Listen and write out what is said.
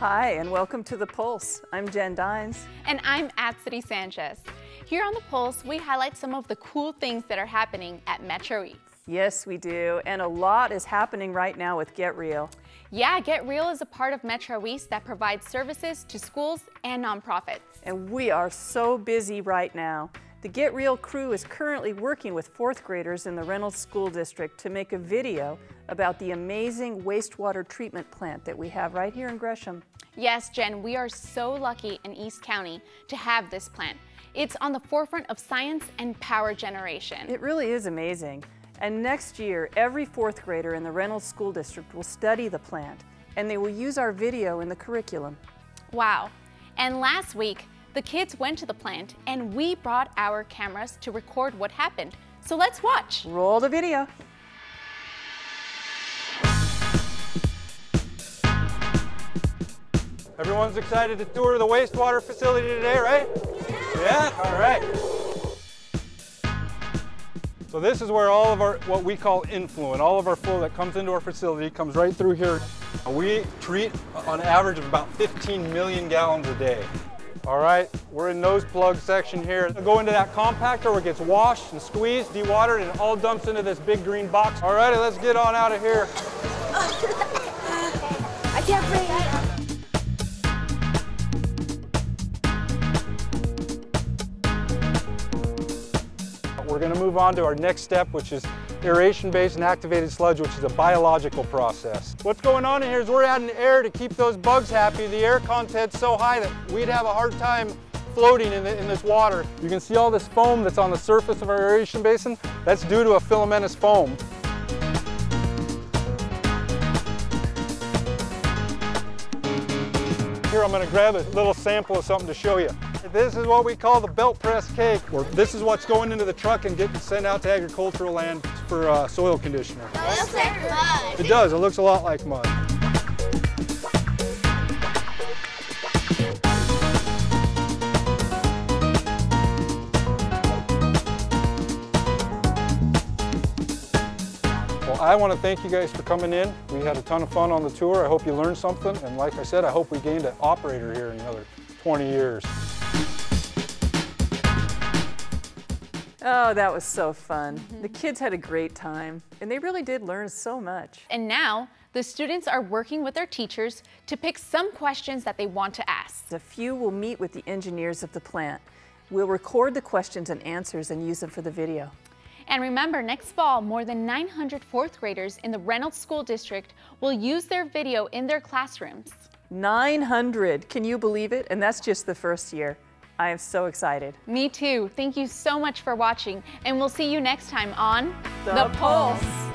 Hi, and welcome to The Pulse. I'm Jen Dines. And I'm Atsity Sanchez. Here on The Pulse, we highlight some of the cool things that are happening at Metro East. Yes, we do. And a lot is happening right now with GetReel. Yeah, GetReel is a part of Metro East that provides services to schools and nonprofits. And we are so busy right now. The GetReel crew is currently working with fourth graders in the Reynolds School District to make a video about the amazing wastewater treatment plant that we have right here in Gresham. Yes, Jen, we are so lucky in East County to have this plant. It's on the forefront of science and power generation. It really is amazing. And next year, every fourth grader in the Reynolds School District will study the plant, and they will use our video in the curriculum. Wow. And last week, the kids went to the plant and we brought our cameras to record what happened. So let's watch. Roll the video. Everyone's excited to tour the wastewater facility today, right? Yeah, all right. So this is where all of our, what we call influent, all of our flow that comes into our facility comes right through here. We treat on average of about 15 million gallons a day. All right, we're in nose plug section here. Go into that compactor where it gets washed and squeezed, dewatered, and it all dumps into this big green box. All righty, let's get on out of here. I can't breathe. We're going to move on to our next step, which is aeration basin and activated sludge, which is a biological process. What's going on in here is we're adding air to keep those bugs happy. The air content's so high that we'd have a hard time floating in, the, in this water. You can see all this foam that's on the surface of our aeration basin. That's due to a filamentous foam. Here, I'm going to grab a little sample of something to show you. This is what we call the belt press cake. Or this is what's going into the truck and getting sent out to agricultural land for uh, soil conditioner. It looks like mud. It does, it looks a lot like mud. Well, I want to thank you guys for coming in. We had a ton of fun on the tour. I hope you learned something. And like I said, I hope we gained an operator here in another 20 years. Oh, that was so fun. The mm-hmm. kids had a great time, and they really did learn so much. And now, the students are working with their teachers to pick some questions that they want to ask. A few will meet with the engineers of the plant. We'll record the questions and answers and use them for the video. And remember, next fall, more than 900 fourth graders in the Reynolds School District will use their video in their classrooms. 900, can you believe it? And that's just the first year. I am so excited. Me too. Thank you so much for watching, and we'll see you next time on The Pulse.